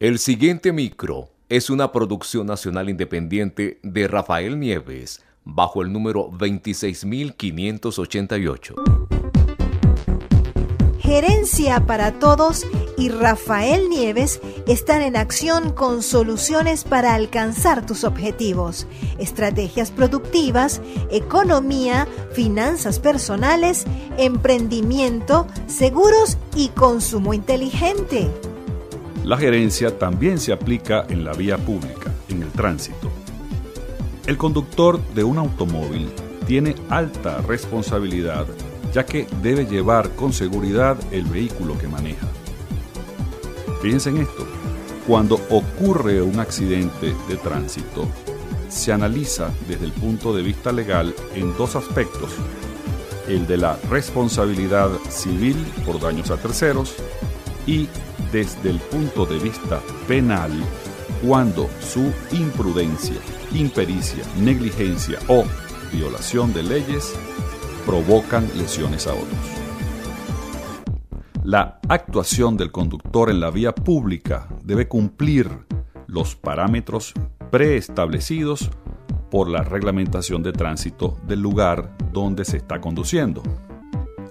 El siguiente micro es una producción nacional independiente de Rafael Nieves bajo el número 26588. Gerencia para Todos y Rafael Nieves están en acción con soluciones para alcanzar tus objetivos, estrategias productivas, economía, finanzas personales, emprendimiento, seguros y consumo inteligente. La gerencia también se aplica en la vía pública, en el tránsito. El conductor de un automóvil tiene alta responsabilidad ya que debe llevar con seguridad el vehículo que maneja. Fíjense en esto, cuando ocurre un accidente de tránsito, se analiza desde el punto de vista legal en dos aspectos, el de la responsabilidad civil por daños a terceros y desde el punto de vista penal cuando su imprudencia, impericia, negligencia o violación de leyes provocan lesiones a otros. La actuación del conductor en la vía pública debe cumplir los parámetros preestablecidos por la reglamentación de tránsito del lugar donde se está conduciendo.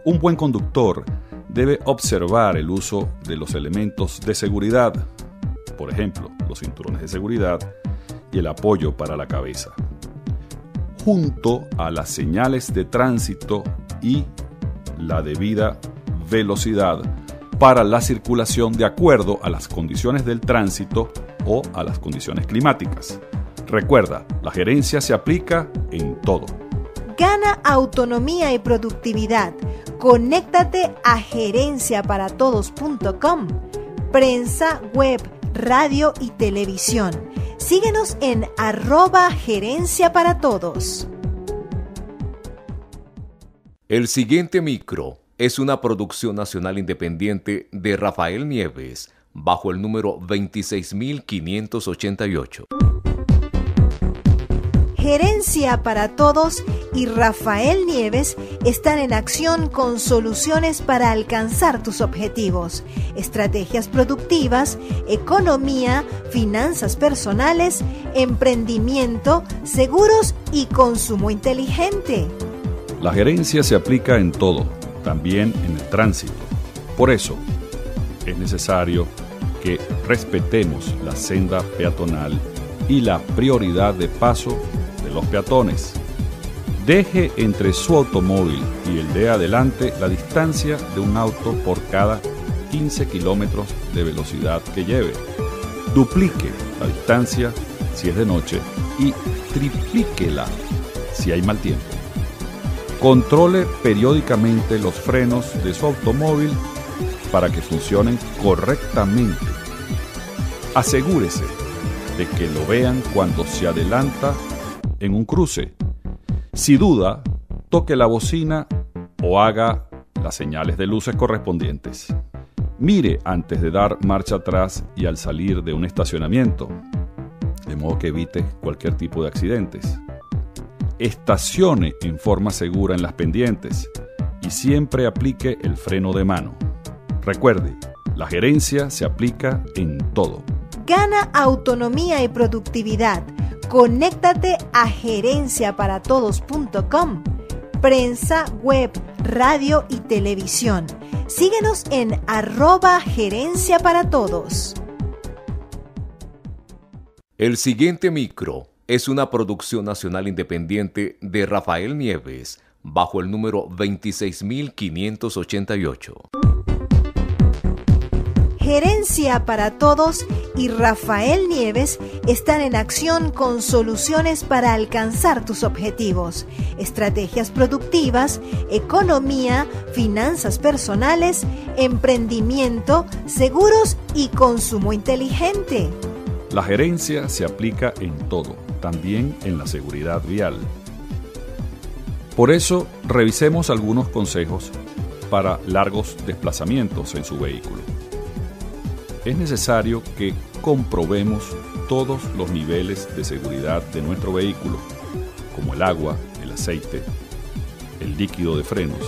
Un buen conductor debe observar el uso de los elementos de seguridad, por ejemplo, los cinturones de seguridad y el apoyo para la cabeza, junto a las señales de tránsito y la debida velocidad para la circulación de acuerdo a las condiciones del tránsito o a las condiciones climáticas. Recuerda, la gerencia se aplica en todo. Gana autonomía y productividad Conéctate a gerenciaparatodos.com, prensa, web, radio y televisión. Síguenos en arroba gerencia para todos. El siguiente micro es una producción nacional independiente de Rafael Nieves bajo el número 26588. Gerencia para Todos y Rafael Nieves están en acción con soluciones para alcanzar tus objetivos, estrategias productivas, economía, finanzas personales, emprendimiento, seguros y consumo inteligente. La gerencia se aplica en todo, también en el tránsito. Por eso, es necesario que respetemos la senda peatonal y la prioridad de paso los peatones. Deje entre su automóvil y el de adelante la distancia de un auto por cada 15 kilómetros de velocidad que lleve. Duplique la distancia si es de noche y triplíquela si hay mal tiempo. Controle periódicamente los frenos de su automóvil para que funcionen correctamente. Asegúrese de que lo vean cuando se adelanta en un cruce. Si duda, toque la bocina o haga las señales de luces correspondientes. Mire antes de dar marcha atrás y al salir de un estacionamiento, de modo que evite cualquier tipo de accidentes. Estacione en forma segura en las pendientes y siempre aplique el freno de mano. Recuerde, la gerencia se aplica en todo. Gana autonomía y productividad Conéctate a gerenciaparatodos.com, prensa, web, radio y televisión. Síguenos en arroba gerencia para todos. El siguiente micro es una producción nacional independiente de Rafael Nieves bajo el número 26588. Gerencia para Todos y Rafael Nieves están en acción con soluciones para alcanzar tus objetivos, estrategias productivas, economía, finanzas personales, emprendimiento, seguros y consumo inteligente. La gerencia se aplica en todo, también en la seguridad vial. Por eso, revisemos algunos consejos para largos desplazamientos en su vehículo es necesario que comprobemos todos los niveles de seguridad de nuestro vehículo, como el agua, el aceite, el líquido de frenos,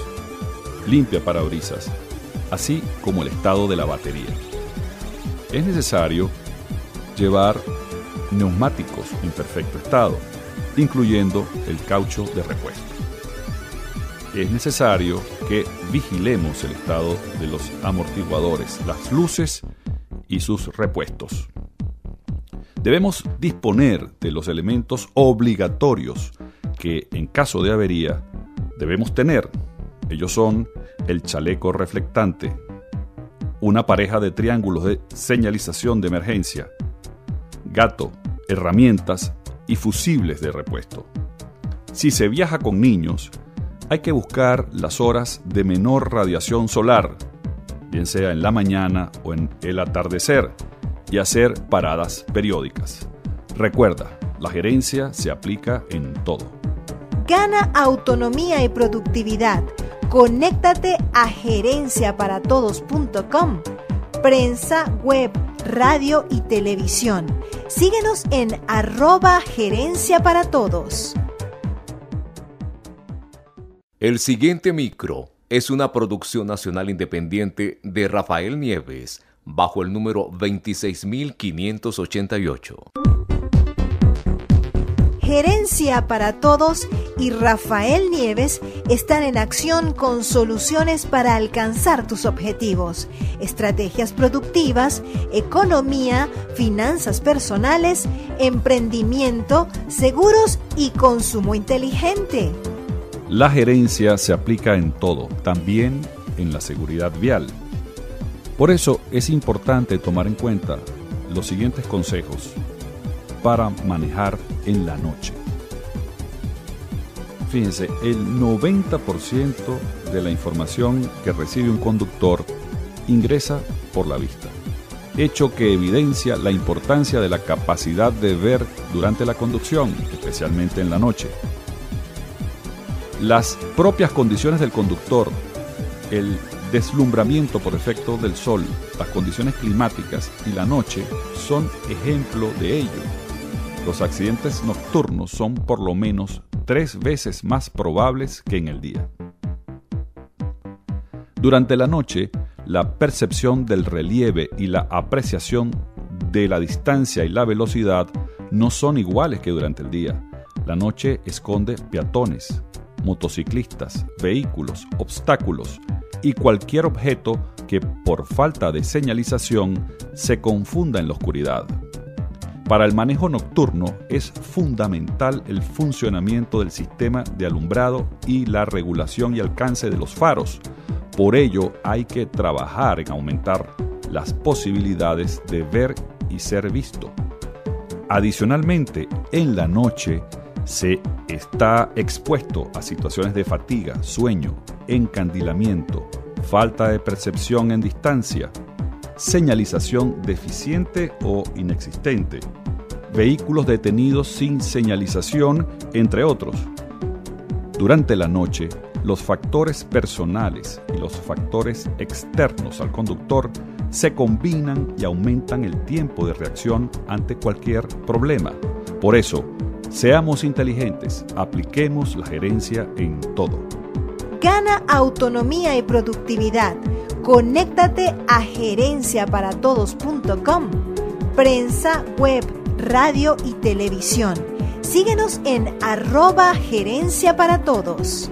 limpia parabrisas, así como el estado de la batería. Es necesario llevar neumáticos en perfecto estado, incluyendo el caucho de repuesto. Es necesario que vigilemos el estado de los amortiguadores, las luces y sus repuestos. Debemos disponer de los elementos obligatorios que en caso de avería debemos tener. Ellos son el chaleco reflectante, una pareja de triángulos de señalización de emergencia, gato, herramientas y fusibles de repuesto. Si se viaja con niños, hay que buscar las horas de menor radiación solar, bien sea en la mañana o en el atardecer, y hacer paradas periódicas. Recuerda, la gerencia se aplica en todo. Gana autonomía y productividad. Conéctate a gerenciaparatodos.com. Prensa, web, radio y televisión. Síguenos en arroba gerencia para todos. El siguiente micro es una producción nacional independiente de Rafael Nieves bajo el número 26588. Gerencia para Todos y Rafael Nieves están en acción con soluciones para alcanzar tus objetivos, estrategias productivas, economía, finanzas personales, emprendimiento, seguros y consumo inteligente. La gerencia se aplica en todo, también en la seguridad vial. Por eso es importante tomar en cuenta los siguientes consejos para manejar en la noche. Fíjense, el 90% de la información que recibe un conductor ingresa por la vista, hecho que evidencia la importancia de la capacidad de ver durante la conducción, especialmente en la noche. Las propias condiciones del conductor, el deslumbramiento por efecto del sol, las condiciones climáticas y la noche son ejemplo de ello. Los accidentes nocturnos son por lo menos tres veces más probables que en el día. Durante la noche, la percepción del relieve y la apreciación de la distancia y la velocidad no son iguales que durante el día. La noche esconde peatones, motociclistas, vehículos, obstáculos y cualquier objeto que por falta de señalización se confunda en la oscuridad. Para el manejo nocturno es fundamental el funcionamiento del sistema de alumbrado y la regulación y alcance de los faros. Por ello hay que trabajar en aumentar las posibilidades de ver y ser visto. Adicionalmente, en la noche se está expuesto a situaciones de fatiga, sueño, encandilamiento, falta de percepción en distancia, señalización deficiente o inexistente, vehículos detenidos sin señalización, entre otros. Durante la noche, los factores personales y los factores externos al conductor se combinan y aumentan el tiempo de reacción ante cualquier problema. Por eso, seamos inteligentes, apliquemos la gerencia en todo. Gana autonomía y productividad. Conéctate a gerenciaparatodos.com. Prensa, web, radio y televisión. Síguenos en arroba gerencia para todos.